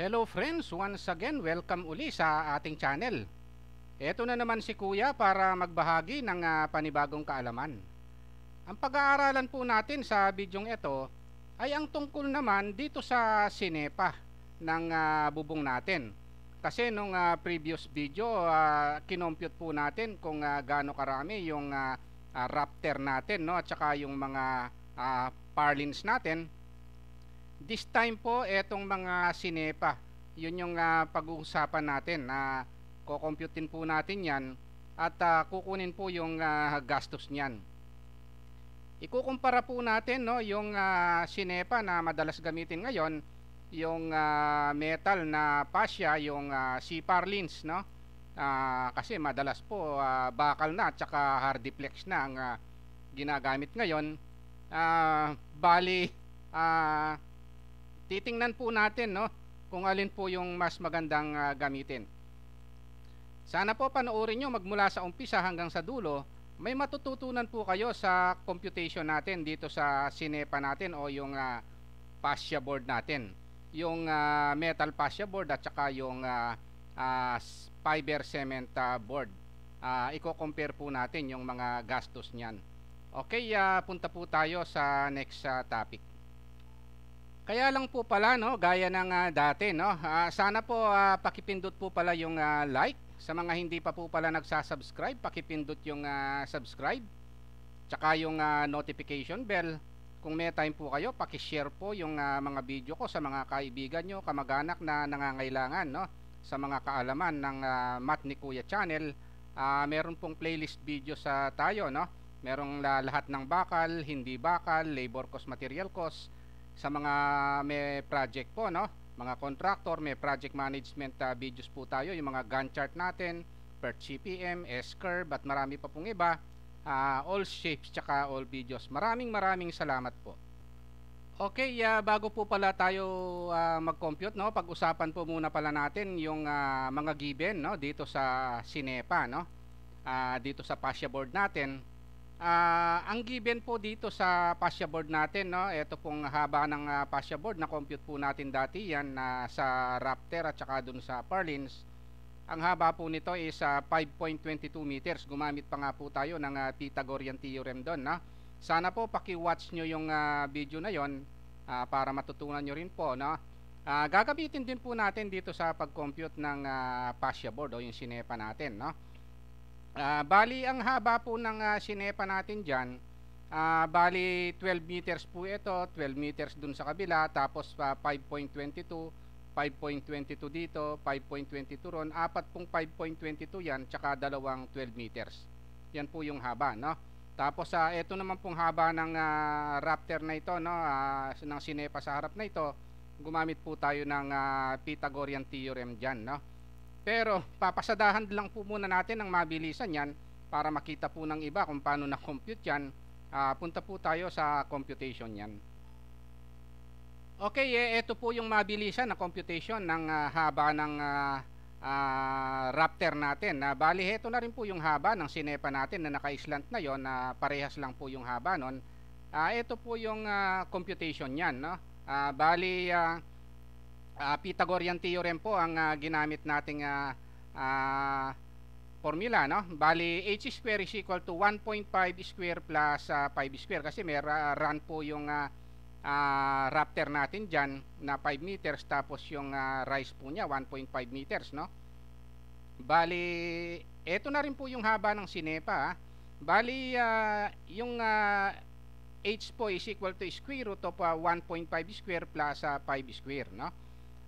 Hello friends, once again, welcome uli sa ating channel. Ito na naman si Kuya para magbahagi ng ah, panibagong kaalaman. Ang pag-aaralan po natin sa bidyong ito ay ang tungkol naman dito sa sinepa ng ah, bubong natin. Kasi nung ah, previous video, uh, kinompute po natin kung ah, gaano karami yung ah, ah, raptor natin no? at saka yung mga ah, parlins natin This time po, etong mga sinepa, yun yung ah, pag-uusapan natin na kukomputin po natin yan at ah, kukunin po yung ah, gastos niyan. Ikukumpara po natin no, yung ah, sinepa na madalas gamitin ngayon, yung ah, metal na pasya, yung uh, C-Parlins, no? Ah, kasi madalas po ah, bakal na at saka hardiplex na ang ah, ginagamit ngayon. Ah, bali, ah, titingnan po natin no kung alin po yung mas magandang uh, gamitin. Sana po panoorin nyo magmula sa umpisa hanggang sa dulo, may matututunan po kayo sa computation natin dito sa Cinepa natin o yung uh, fascia board natin. Yung uh, metal fascia board at saka yung uh, uh, fiber cement uh, board. Uh, Iko-compare po natin yung mga gastos niyan. Okay, uh, punta po tayo sa next uh, topic. Kaya lang po pala no, gaya ng uh, dati no. Uh, sana po uh, pakipindot po pala yung uh, like sa mga hindi pa po pala nagsa-subscribe, pakipindot yung uh, subscribe. Tsaka yung uh, notification bell. Kung may time po kayo, paki-share po yung uh, mga video ko sa mga kaibigan nyo, kamag-anak na nangangailangan no sa mga kaalaman ng uh, Mat ni Kuya channel. Uh, meron pong playlist video sa tayo no. Merong uh, lahat ng bakal, hindi bakal, labor cost, material cost sa mga may project po no? Mga contractor may project management uh, videos po tayo yung mga Gantt chart natin per CPM, S-curve at marami pa pong iba. Uh, all shapes tsaka all videos. Maraming maraming salamat po. Okay, uh, bago po pala tayo uh, mag-compute, no, pag-usapan po muna pala natin yung uh, mga given, no, dito sa Cinepa, no. Uh, dito sa fascia board natin. Uh, ang given po dito sa fascia board natin, no, ito pong haba ng uh, fascia board na compute po natin dati yan uh, sa Raptor at saka dun sa Parlins. Ang haba po nito is uh, 5.22 meters. Gumamit pa nga po tayo ng uh, Pythagorean theorem doon. No? Sana po paki-watch nyo yung uh, video na yon uh, para matutunan nyo rin po. No? Uh, gagamitin din po natin dito sa pag-compute ng uh, fascia board o yung sinepa natin. No? Uh, bali ang haba po ng uh, sinepa natin dyan, uh, bali 12 meters po ito, 12 meters dun sa kabila, tapos uh, 5.22, 5.22 dito, 5.22 ron, apat pong 5.22 yan, tsaka dalawang 12 meters. Yan po yung haba, no? Tapos uh, ito naman pong haba ng uh, Raptor na ito, no? Uh, ng sinepa sa harap na ito, gumamit po tayo ng uh, Pythagorean theorem dyan, no? Pero papasadahan lang po muna natin ang mabilisan yan para makita po ng iba kung paano na-compute yan. Uh, punta po tayo sa computation yan. Okay, eh, ito po yung mabilisan na computation ng uh, haba ng uh, uh, Raptor natin. Uh, bali, ito na rin po yung haba ng Sinepa natin na naka-islant na yon na uh, parehas lang po yung haba nun. Uh, ito po yung uh, computation yan. No? Uh, bali, uh, uh, Pythagorean theorem po ang uh, ginamit nating uh, uh, formula no? Bali h square is equal to 1.5 square plus uh, 5 square kasi may run po yung uh, uh, raptor natin diyan na 5 meters tapos yung uh, rise po niya 1.5 meters no? Bali eto na rin po yung haba ng sinepa ha? bali uh, yung uh, h po is equal to square root of uh, 1.5 square plus uh, 5 square no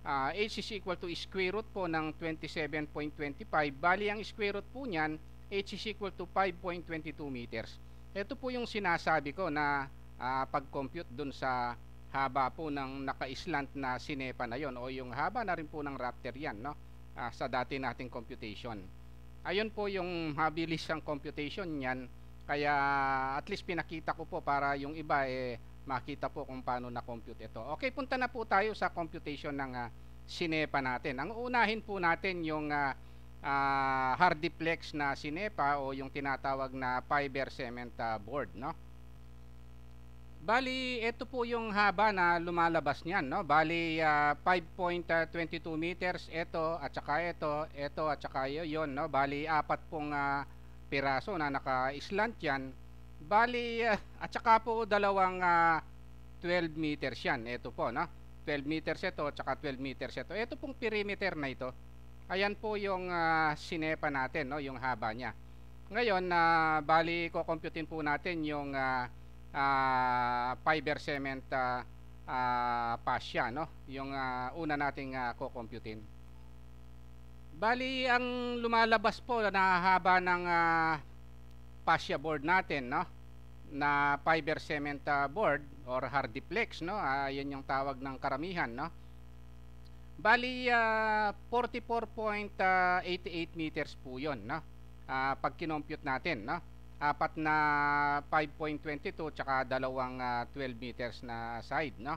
uh, h is equal to square root po ng 27.25 bali ang square root po niyan h is equal to 5.22 meters. Ito po yung sinasabi ko na uh, pag-compute dun sa haba po ng naka-slant na sinepa na yon o yung haba na rin po ng Raptor yan no? Uh, sa dati nating computation. Ayun po yung mabilis ang computation niyan. Kaya at least pinakita ko po para yung iba eh makita po kung paano na-compute ito. Okay, punta na po tayo sa computation ng uh, Sinepa natin. Ang unahin po natin yung uh, uh, hardiplex na Sinepa o yung tinatawag na fiber cement uh, board, no? Bali, ito po yung haba na lumalabas niyan, no? Bali, ah, 5.22 meters ito at saka ito, ito at saka yun, no? Bali, apat pong ah, piraso na naka-slant yan. Bali, ah, at saka po dalawang ah, 12 meters yan. Ito po, no? 12 meters ito at saka 12 meters ito. Ito pong perimeter na ito. Ayan po yung ah, sinepa natin, no? Yung haba niya. Ngayon, na bali, ko-computein po natin yung ah, ah, fiber cement ah, ah, fascia, no? Yung ah, una nating uh, ko-computein. Bali, ang lumalabas po na haba ng ah, fascia board natin, no? Na fiber cement ah, board or hardiplex, no? Yan yung tawag ng karamihan, no? Bali, ah, 44.88 meters po yun, no? Ah, pag kinompute natin, no? Apat na 5.22 tsaka dalawang ah, 12 meters na side, no?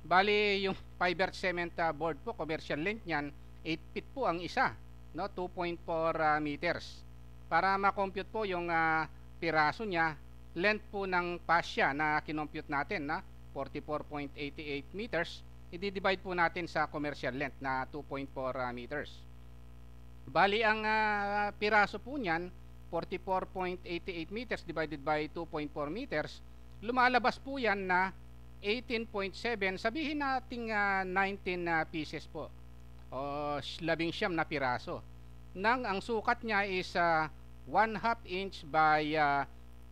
Bali, yung fiber cement ah, board po, commercial length niyan, 8 feet po ang isa, no? 2.4 ah, meters. Para ma-compute po yung ah, piraso niya, length po ng fascia na kinompute natin, na 44.88 meters, i-divide po natin sa commercial length na 2.4 ah, meters. Bali ang ah, piraso po niyan 44.88 meters divided by 2.4 meters, lumalabas po yan na 18.7, sabihin nating ah, 19 na pieces po. O labing siyam na piraso. Nang ang sukat niya is 1 half inch by ah,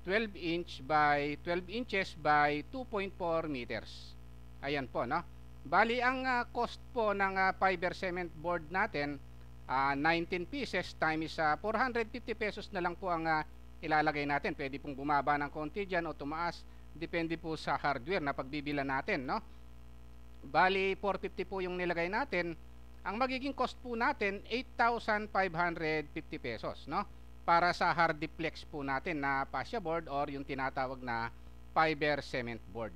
12 inch by 12 inches by 2.4 meters. Ayan po, no? Bali ang ah, cost po ng ah, fiber cement board natin ah, 19 pieces times ah, 450 pesos na lang po ang ah, ilalagay natin. Pwede pong bumaba ng konti dyan o tumaas. Depende po sa hardware na pagbibilan natin, no? Bali 450 po yung nilagay natin. Ang magiging cost po natin 8,550 pesos, no? Para sa hardiplex po natin na fascia board or yung tinatawag na fiber cement board.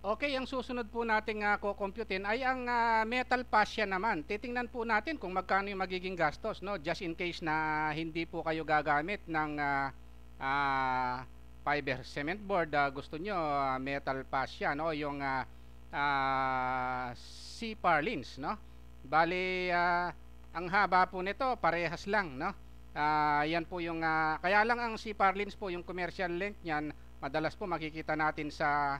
Okay, ang susunod po nating uh, kukomputin ay ang ah, metal fascia naman. Titingnan po natin kung magkano yung magiging gastos, no? Just in case na hindi po kayo gagamit ng ah, ah, fiber cement board, ah, gusto nyo ah, metal fascia, no? Yung uh, C parlins, no? Bali, ah, ang haba po nito parehas lang, no? Ah, yan po yung ah, kaya lang ang C parlins po yung commercial length niyan, madalas po makikita natin sa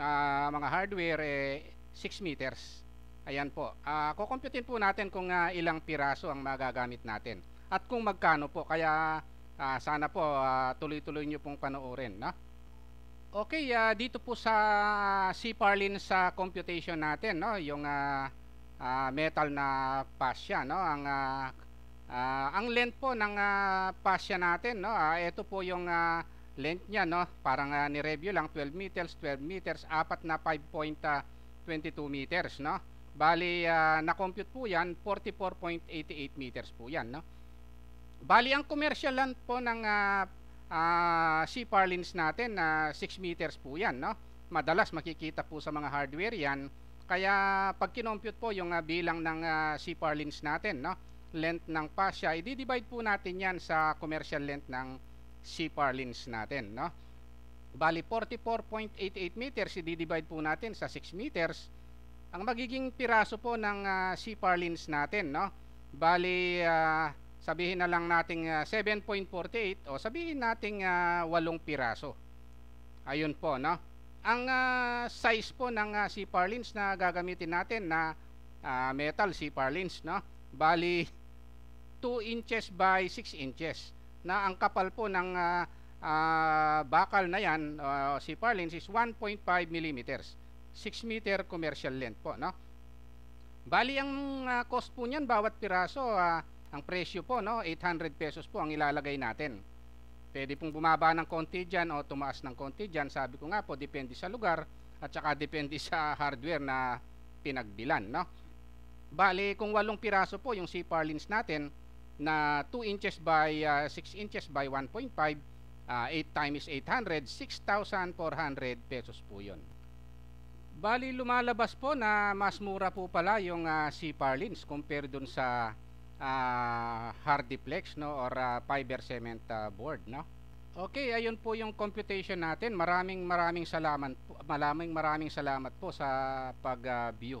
ah, mga hardware eh, 6 meters. Ayan po. Ah, kukomputin po natin kung ah, ilang piraso ang magagamit natin at kung magkano po. Kaya ah, sana po ah, tuloy-tuloy niyo pong panoorin, no? Okay, ah, dito po sa C Parlin sa computation natin, no, yung ah, ah, metal na fascia, no, ang ah, ah, ang length po ng ah, fascia natin, no, ah, ito po yung ah, length niya, no, parang ah, ni-review lang 12 meters, 12 meters, apat na 5.22 meters, no. Bali ah, na-compute po 'yan 44.88 meters po 'yan, no. Bali ang commercial land po ng ah, ah, C parlins natin na 6 meters po 'yan, no. Madalas makikita po sa mga hardware 'yan. Kaya pag kinompute po yung ah, bilang ng ah, C parlins natin, no, length ng fascia, i-divide po natin 'yan sa commercial length ng C parlins natin, no. Bali 44.88 meters i-divide po natin sa 6 meters. Ang magiging piraso po ng ah, C parlins natin, no. Bali ah, sabihin na lang nating ah, 7.48 o sabihin nating ah, 8 piraso. Ayun po, no. Ang ah, size po ng ah, C parlins na gagamitin natin na ah, metal C parlins, no. Bali 2 inches by 6 inches. Na ang kapal po ng ah, ah, bakal na yan uh, C parlins is 1.5 millimeters. 6 meter commercial length po no? Bali ang ah, cost po niyan bawat piraso ah, ang presyo po no? 800 pesos po ang ilalagay natin. Pwede pong bumaba ng konti dyan o tumaas ng konti dyan. Sabi ko nga po depende sa lugar at saka depende sa hardware na pinagbilan no bali kung walong piraso po yung C parlins natin na 2 inches by ah, 6 inches by 1.5 ah, 8 times 800 6,400 pesos po yun Bali lumalabas po na mas mura po pala yung ah, C parlins compare dun sa ah, hardiplex no or ah, fiber cement ah, board no. Okay, ayun po yung computation natin. Maraming maraming salamat po, maraming maraming salamat po sa pag-view.